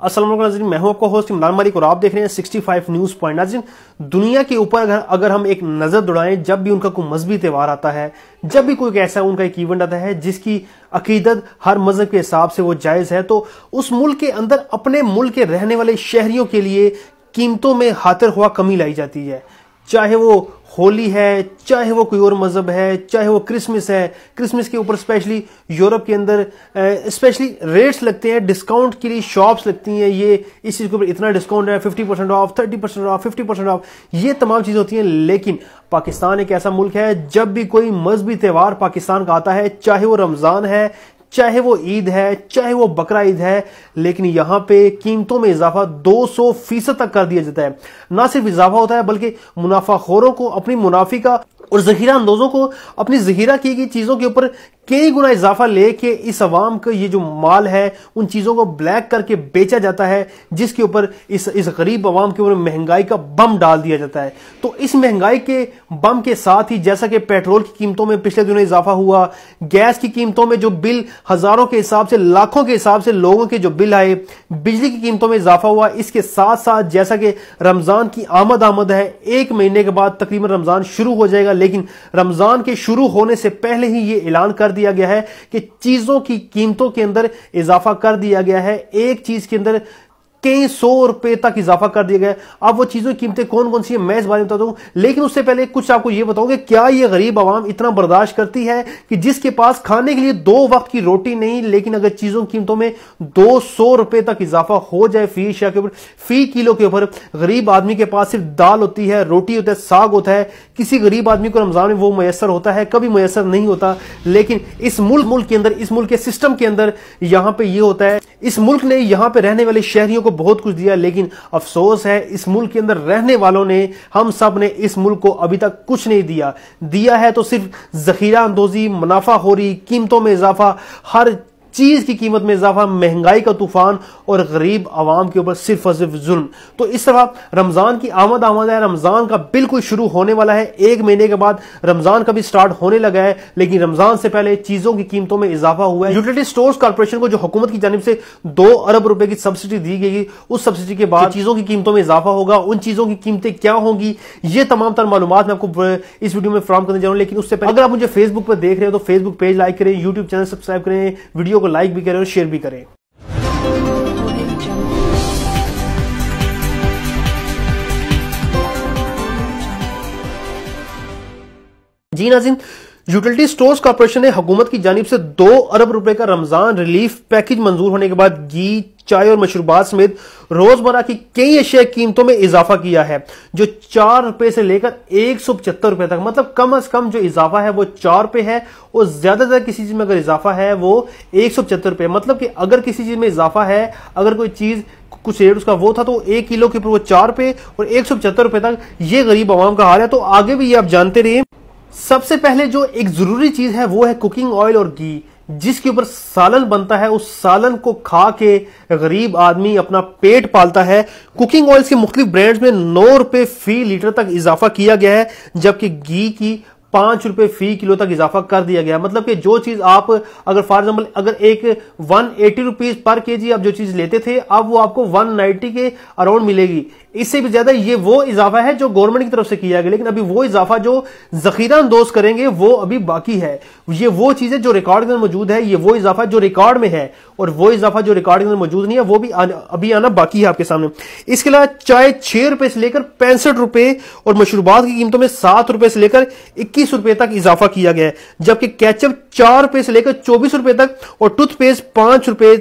السلام علیکم ناظرین، میں ہوں آپ کو ہوسٹ عمران مالک اور آپ دیکھ رہے ہیں سکسٹی فائیو نیوز پوائنٹ ناظرین، دنیا کے اوپر اگر ہم ایک نظر دوڑائیں، جب بھی ان کا کوئی مذہبی تہوار آتا ہے، جب بھی کوئی ایسا ان کا ایک ایونٹ آتا ہے، جس کی عقیدت ہر مذہب کے حساب سے وہ جائز ہے، تو اس ملک کے اندر اپنے ملک کے رہنے والے شہریوں کے لیے قیمتوں میں خاطر ہوا کمی لائی جاتی ہے۔ چاہے وہ ہولی ہے، چاہے وہ کوئی اور مذہب ہے، چاہے وہ کرسمس ہے، کرسمس کے اوپر اسپیشلی یورپ کے اندر اسپیشلی ریٹس لگتے ہیں ڈسکاؤنٹ کے لیے شاپس لگتی ہیں، یہ اس چیز کے اوپر اتنا ڈسکاؤنٹ ہے fifty percent off thirty percent off fifty percent off یہ تمام چیزیں ہوتی ہیں۔ لیکن پاکستان ایک ایسا ملک ہے، جب بھی کوئی مذہبی تہوار پاکستان کا آتا ہے، چاہے وہ رمضان ہے چاہے وہ عید ہے، چاہے وہ بکرا عید ہے، لیکن یہاں پہ قیمتوں میں اضافہ دو سو فیصد تک کر دیا جاتا ہے۔ نہ صرف اضافہ ہوتا ہے، بلکہ منافع خوروں کو، اپنی منافع کا اور ذخیرہ اندوزوں کو، اپنی ذخیرہ کی گئی چیزوں کے اوپر کئی گنا اضافہ لے کے اس عوام کا یہ جو مال ہے، ان چیزوں کو بلیک کر کے بیچا جاتا ہے، جس کے اوپر اس اس غریب عوام کے اوپر مہنگائی کا بم ڈال دیا جاتا ہے۔ تو اس مہنگائی کے بم کے ساتھ ہی جیسا کہ پیٹرول کی قیمتوں میں پچھلے دنوں اضافہ ہوا گیس کی قیمتوں میں جو بل ہزاروں کے حساب سے، لاکھوں کے حساب سے لوگوں کے جو بل آئے، بجلی کی قیمتوں میں اضافہ ہوا۔ اس کے ساتھ ساتھ جیسا کہ رمضان کی آمد آمد ہے، ایک مہینے کے بعد تقریباً رمضان شروع ہو جائے گا، لیکن رمضان کے شروع ہونے سے پہلے ہی یہ اعلان کر دیا گیا ہے کہ چیزوں کی قیمتوں کے اندر اضافہ کر دیا گیا ہے۔ ایک چیز کے اندر کئی سو روپے تک اضافہ کر دیا گیا اب وہ چیزوں کی قیمتیں کون کون سی ہیں میں اس بارے میں بتاتا ہوں لیکن اس سے پہلے کچھ آپ کو یہ بتاؤں کہ کیا یہ غریب عوام اتنا برداشت کرتی ہے کہ جس کے پاس کھانے کے لیے دو وقت کی روٹی نہیں، لیکن اگر چیزوں کی قیمتوں میں دو سو روپے تک اضافہ ہو جائے فی اشیاء کے اوپر، فی کلو کے اوپر، غریب آدمی کے پاس صرف دال ہوتی ہے، روٹی ہوتا ہے، ساگ ہوتا ہے، کسی غریب آدمی کو رمضان میں وہ میسر ہوتا ہے، کبھی میسر نہیں ہوتا۔ لیکن اس ملک ملک کے اندر، اس ملک کے سسٹم کے اندر یہاں پہ یہ ہوتا ہے، اس ملک نے یہاں پہ رہنے والے شہریوں کو بہت کچھ دیا، لیکن افسوس ہے، اس ملک کے اندر رہنے والوں نے، ہم سب نے اس ملک کو ابھی تک کچھ نہیں دیا۔ دیا ہے تو صرف ذخیرہ اندوزی، منافع خوری، قیمتوں میں اضافہ، ہر چیز کی قیمت میں اضافہ، مہنگائی کا طوفان اور غریب عوام کے اوپر صرف اور صرف ظلم۔ تو اس طرح رمضان کی آمد آمد ہے، رمضان کا بالکل شروع ہونے والا ہے۔ ایک مہینے کے بعد رمضان کا بھی سٹارٹ ہونے لگا ہے، لیکن رمضان سے پہلے چیزوں کی قیمتوں میں اضافہ ہوا ہے۔ یوٹیلیٹی سٹورز کارپوریشن کو جو حکومت کی جانب سے دو ارب روپے کی سبسڈی دی گئی، اس سبسڈی کے بعد چیزوں کی قیمتوں میں اضافہ ہوگا۔ ان چیزوں کی قیمتیں کیا ہوں گی؟ یہ تمام تر معلومات میں آپ کو اس ویڈیو میں فراہم کرنے جا رہا ہوں، لیکن اس سے پہلے اگر آپ مجھے فیس بک پر دیکھ رہے ہیں تو فیس بک پیج لائک کریں یوٹیوب چینل سبسکرائب کریں ویڈیو کو لائک بھی کریں اور شیئر بھی کریں۔ جی ناظرین یوٹیلٹی سٹورز کارپوریشن نے حکومت کی جانب سے دو ارب روپے کا رمضان ریلیف پیکج منظور ہونے کے بعد گھی، چائے اور مشروبات سمیت روزمرہ کی کئی اشیاء قیمتوں میں اضافہ کیا ہے، جو چار روپے سے لے کر ایک سو پچہتر روپے تک۔ مطلب کم از کم جو اضافہ ہے وہ چار روپے ہے اور زیادہ تر کسی چیز میں اگر اضافہ ہے وہ ایک سو پچہتر روپے۔ مطلب کہ اگر کسی چیز میں اضافہ ہے، اگر کوئی چیز، کچھ ریٹ اس کا وہ تھا تو ایک کلو کے اوپر وہ چار روپے اور ایک سو پچہتر روپے تک۔ یہ غریب عوام کا حال ہے۔ تو آگے بھی یہ آپ جانتے رہے سب سے پہلے جو ایک ضروری چیز ہے وہ ہے کوکنگ آئل اور گھی جس کے اوپر سالن بنتا ہے، اس سالن کو کھا کے غریب آدمی اپنا پیٹ پالتا ہے۔ کوکنگ آئلز کے مختلف برینڈز میں نو روپے فی لیٹر تک اضافہ کیا گیا ہے، جبکہ گھی کی پانچ روپے فی کلو تک اضافہ کر دیا گیا۔ مطلب کہ جو چیز آپ اگر فار ایگزامپل اگر ایک ون ایٹی روپیز پر کے جی آپ جو چیز لیتے تھے، اب وہ آپ کو ون نائنٹی کے اراؤنڈ ملے گی۔ اس سے بھی زیادہ یہ وہ اضافہ ہے جو گورنمنٹ کی طرف سے کیا گیا، لیکن ابھی وہ اضافہ جو ذخیرہ اندوز کریں گے، وہ ابھی باقی ہے۔ یہ وہ چیزیں جو ریکارڈ کے اندر موجود ہے، یہ وہ اضافہ جو ریکارڈ میں ہے، اور وہ اضافہ جو ریکارڈ کے اندر موجود نہیں ہے، وہ بھی ابھی آنا باقی ہے آپ کے سامنے۔ اس کے علاوہ چائے چھ روپے سے لے کر پینسٹھ روپے اور مشروبات کی قیمتوں میں سات روپے سے لے کر اکیس روپے تک اضافہ کیا گیا ہے، جبکہ کیچپ چار روپے سے لے کر چوبیس روپے تک اور ٹوتھ پیسٹ پانچ روپے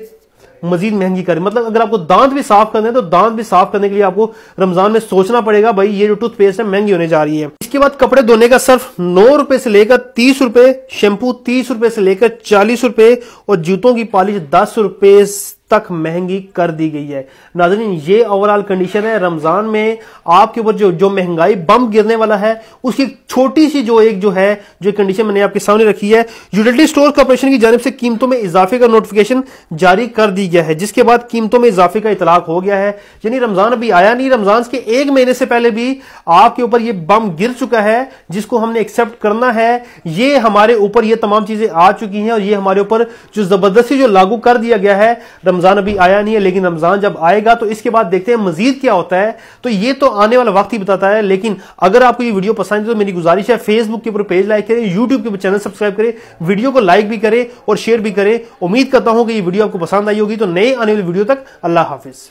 مزید مہنگی کرے مطلب اگر آپ کو دانت بھی صاف کرنے ہیں تو دانت بھی صاف کرنے کے لیے آپ کو رمضان میں سوچنا پڑے گا، بھائی یہ جو ٹوتھ پیسٹ ہے مہنگی ہونے جا رہی ہے۔ اس کے بعد کپڑے دھونے کا صرف نو روپے سے لے کر تیس روپے، شیمپو تیس روپے سے لے کر چالیس روپے اور جوتوں کی پالش دس روپے تک مہنگی کر دی گئی ہے۔ ناظرین، یہ اوورال کنڈیشن ہے۔ رمضان میں آپ کے اوپر جو جو مہنگائی بم گرنے والا ہے، اس کی چھوٹی سی جو ایک جو ہے، جو کنڈیشن میں نے آپ کے سامنے رکھی ہے یوٹیلٹی سٹور کارپوریشن کی جانب سے قیمتوں میں اضافے کا نوٹفکیشن جاری کر دی گیا ہے، جس کے بعد قیمتوں میں اضافے کا اطلاق ہو گیا ہے۔ یعنی رمضان ابھی آیا نہیں، رمضان کے ایک مہینے سے پہلے بھی آپ کے اوپر یہ بم گر چکا ہے، جس کو ہم نے ایکسپٹ کرنا ہے۔ یہ ہمارے اوپر یہ تمام چیزیں آ چکی ہیں اور یہ ہمارے اوپر جو زبردستی جو لاگو کر دیا گیا ہے رمضان ابھی آیا نہیں ہے، لیکن رمضان جب آئے گا تو اس کے بعد دیکھتے ہیں مزید کیا ہوتا ہے۔ تو یہ تو آنے والا وقت ہی بتاتا ہے، لیکن اگر آپ کو یہ ویڈیو پسند ہے تو میری گزارش ہے فیس بک کے اوپر پیج لائک کریں یوٹیوب کے اوپر چینل سبسکرائب کریں ویڈیو کو لائک بھی کریں اور شیئر بھی کریں۔ امید کرتا ہوں کہ یہ ویڈیو آپ کو پسند آئی ہوگی۔ تو نئے آنے والی ویڈیو تک اللہ حافظ۔